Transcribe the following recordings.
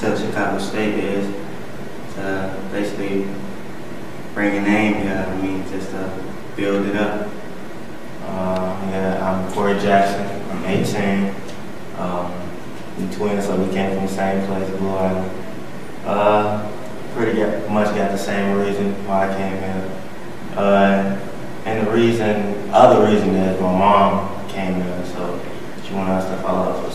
to, Chicago State is to basically bring a name here. I mean, just to build it up. Uh, yeah, I'm Kory Jackson. I'm 18. Um, we twins, so we came from the same place, Blue Island. Uh, pretty much got the same reason why I came here. Uh, and the reason, other reason is my mom came here, so she wanted us to follow her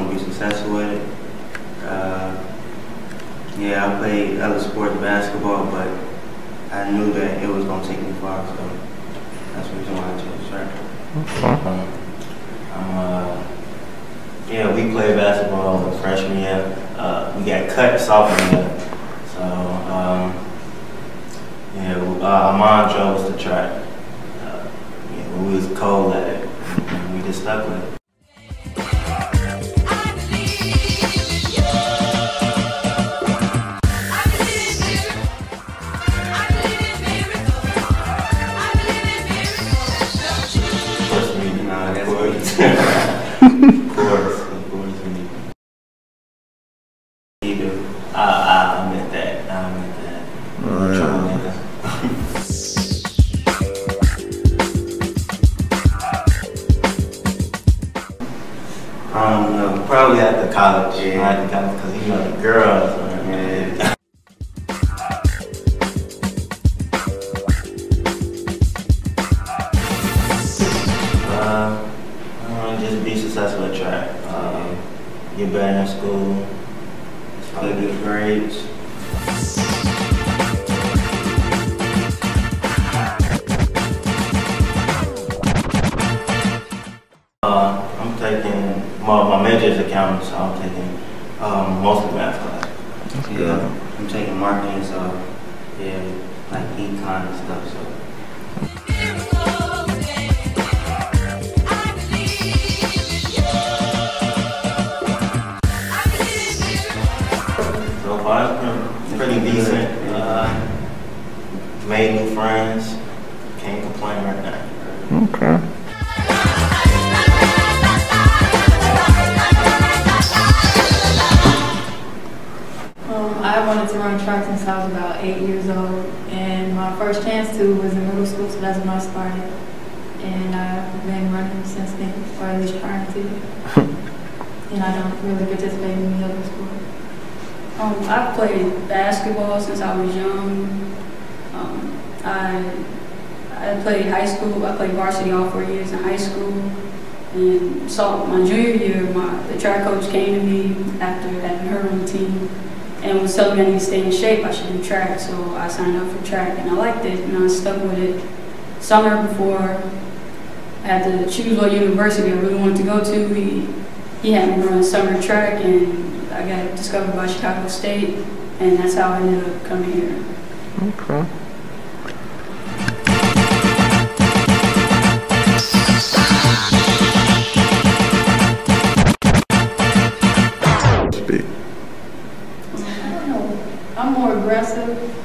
I knew I was going to be successful with it. Uh, yeah, I played other sports, basketball, but I knew that it was going to take me far, so that's the reason why I chose track. Um, uh, yeah, we played basketball the freshman year. Uh, we got cut sophomore year. So, um, yeah, uh, mom drove us to track. Uh, yeah, when we was cold at it, and we just stuck with it. Know. Probably at the college. Yeah, because know the girls. Uh, just be successful at track. Uh, get better in school. Get good grades. Taking, my, my major is accounting, so I'm taking um, mostly math class. That's yeah, good. I'm taking marketing, so yeah, like econ and stuff, so. So far, it's pretty decent. Uh, made new friends. Can't complain right now. Okay. Since I was about eight years old, and my first chance to was in middle school, so that's when I started. And I've been running since then, or at least trying to. and I don't really participate in any other sport. Um, I've played basketball since I was young. Um, I I played high school. I played varsity all four years in high school. And so my junior year, my the track coach came to me after having her on the team and was I need to stay in shape. I should do track. So I signed up for track and I liked it and I stuck with it. Summer before I had to choose what university I really wanted to go to. He he had me run summer track and I got discovered by Chicago State and that's how I ended up coming here. Okay.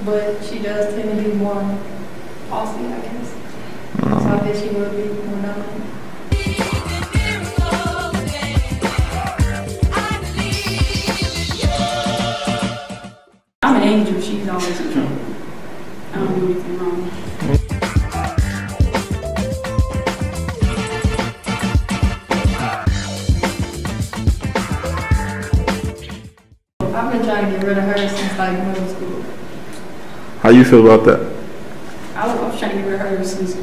But she does tend to be more bossy, I guess. So I uh-huh. bet she would be more dominant. I'm an angel. She's always in trouble. I don't do anything wrong. I've been trying to get rid of her since like middle school. How you feel about that? I was, I was trying to get rid of her since.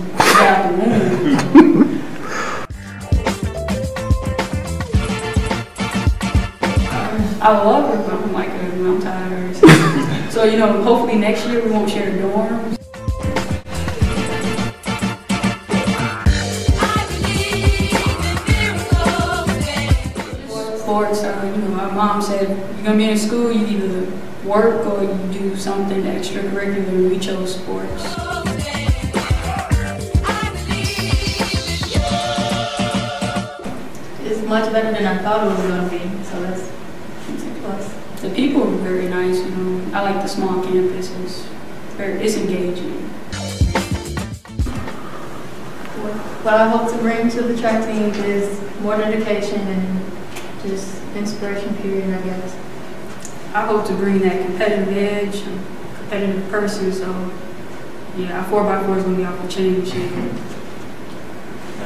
I love her, but I'm like, I'm tired. So, you know, hopefully next year we won't share dorms. Sports, uh, you know, my mom said, you're gonna be in school, you either work or you do something extracurricular, we chose sports. It's much better than I thought it was gonna be, so that's, that's a plus. The people were very nice, you know. I like the small campus. It's very, it's engaging. What I hope to bring to the track team is more dedication and just inspiration period, I guess. I hope to bring that competitive edge, I'm a competitive person, so yeah, our four by four is gonna be off the chain this year.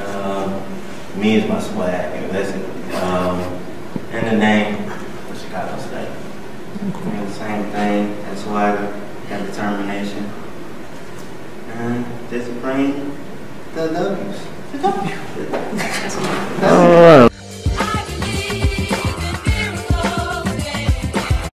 Um, me is my swag, and that's um, and the name for Chicago State. I mean, the same thing. That's swag and determination, and just bring the W's. The W. The